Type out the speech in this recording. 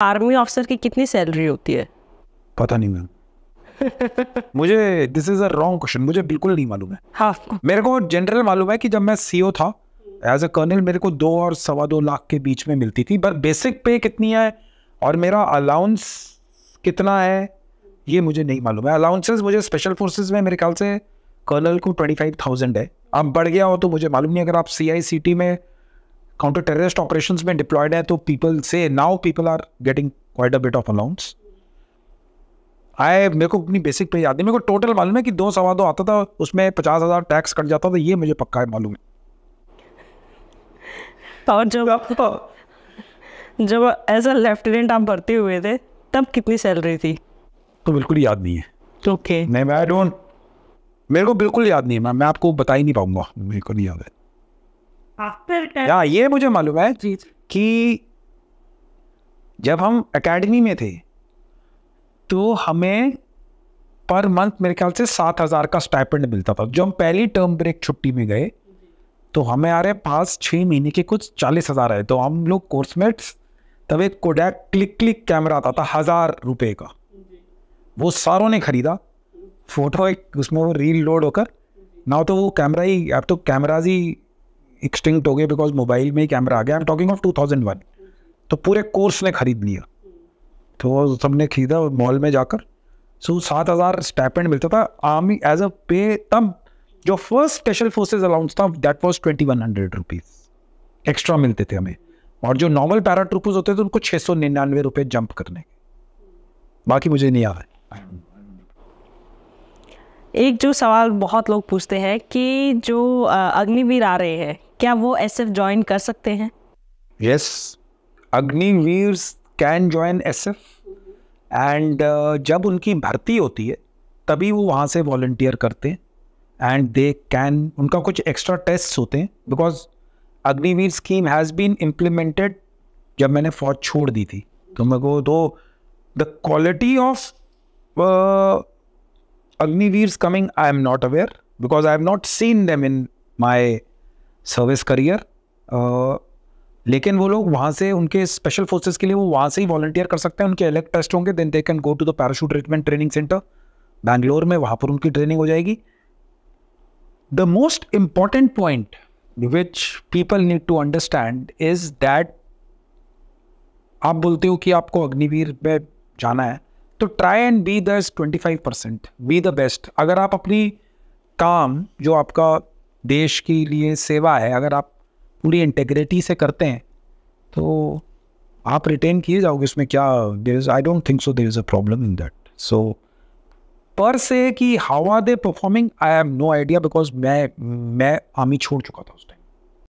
Army officer की कितनी salary होती है? पता नहीं मैम। मुझे this is a wrong question मुझे बिल्कुल नहीं मालूम है। हाँ। मेरे को जनरल मालूम है कि जब मैं सीईओ था एज अ कर्नल मेरे को दो और सवा दो लाख के बीच में मिलती थी पर बेसिक पे कितनी है और मेरा अलाउंस कितना है ये मुझे नहीं मालूम है। अलाउंसेस मुझे स्पेशल फोर्सेज में मेरे ख्याल से कर्नल को ट्वेंटी फाइव थाउज़ेंड है। अब बढ़ गया हो तो मुझे मालूम नहीं अगर आप सी आई सी टी में काउंटर टेररिस्ट ऑपरेशन में डिप्लॉयड है तो पीपल से now people are getting quite a bit of allowance आए मेरे को अपनी बेसिक पे याद नहीं मेरे को टोटल मालूम है कि दो सवा दो आता था उसमें पचास हज़ार टैक्स कट जाता था ये मुझे पक्का है मालूम है। और जब जब एज अ लेफ्टिनेंट आप भर्ती हुए थे तब कितनी सैलरी थी? तो बिल्कुल याद नहीं है। ओके नहीं मैं डोंट मेरे को बिल्कुल याद नहीं है मैं मैं आपको बता ही नहीं पाऊँगा मेरे को नहीं याद है। आफ्टर या ये मुझे मालूम है जी कि जब हम एकेडमी में थे तो हमें पर मंथ मेरे ख्याल से सात हज़ार का स्टाइपेंड मिलता था। जब हम पहली टर्म ब्रेक छुट्टी में गए तो हमें आ रहे पाँच छः महीने के कुछ चालीस हज़ार आए। तो हम लोग कोर्समेट्स तब एक कोडैक क्लिक क्लिक कैमरा आता था हज़ार रुपए का। वो सारों ने खरीदा। फ़ोटो एक उसमें वो रील लोड होकर ना तो वो कैमरा ही अब तो कैमराज ही एक्सटिंक्ट हो गए बिकॉज़ मोबाइल में ही कैमरा आ गया। आई एम टॉकिंग ऑफ़ 2001 तो पूरे कोर्स ने खरीद लिया। तो सबने खरीदा मॉल में जाकर। सो सात हज़ार स्टाइपेंड मिलता था। आर्मी एज अ पे तब जो फ़र्स्ट स्पेशल फोर्सेज अलाउंस था that was twenty one hundred rupees extra मिलते थे हमें। और जो नॉर्मल पैरा ट्रूपर्स होते थे, उनको छः सौ निन्यानवे रुपये जंप करने। के बाकी मुझे नहीं याद एक जो सवाल बहुत लोग पूछते हैं कि जो अग्निवीर आ रहे हैं क्या वो एस एफ़ ज्वाइन कर सकते हैं? Yes. Agniveer can join S F and जब उनकी भर्ती होती है, तभी वो वहाँ से वॉल्टियर करते हैं। एंड दे कैन उनका कुछ एक्स्ट्रा टेस्ट होते हैं। Because Agniveer scheme has been implemented जब मैंने फौज छोड़ दी थी। तो मेरे को तो the quality of Agniveer coming I am not aware because I have not seen them in my service career लेकिन वो लोग वहाँ से उनके स्पेशल फोर्सेस के लिए वो वहाँ से ही वॉलंटियर कर सकते हैं, उनके अलग टेस्ट होंगे then they can go to the parachute treatment training centre Bangalore में, वहाँ पर उनकी ट्रेनिंग हो जाएगी। The most important point which people need to understand is that आप बोलते हो कि आपको अग्निवीर में जाना है तो ट्राई एंड बी दस twenty five percent be the best अगर आप अपनी काम, जो आपका देश के लिए सेवा है, अगर आप पूरी इंटेग्रिटी से करते हैं तो आप रिटेन किए जाओगे इसमें क्या there is I don't think so there is a problem in that so per se कि how are they performing I have no idea because मैं मैं आर्मी छोड़ चुका था उस टाइम